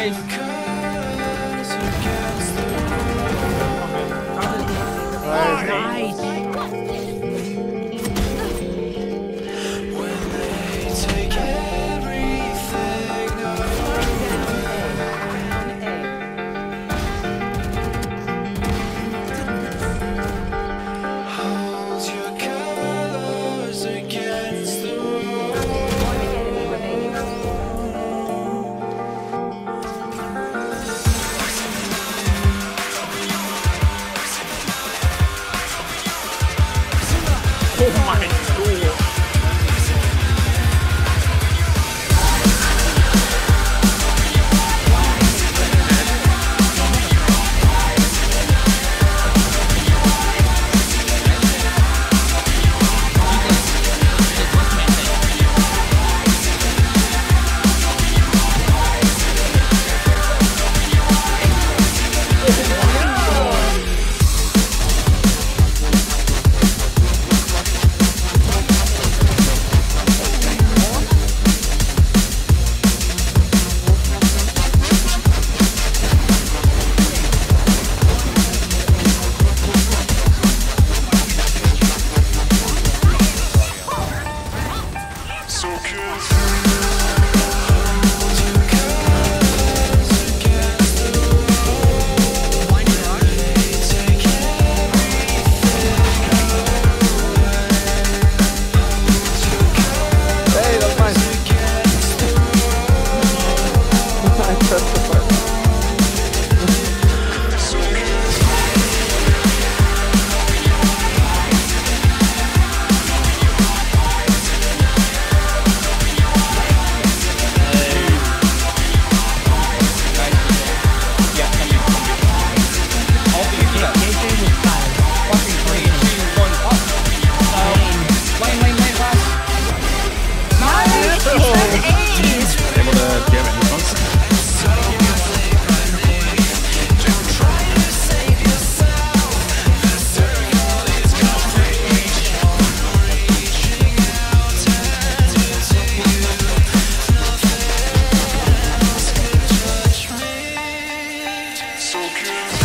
Grace. Jesus.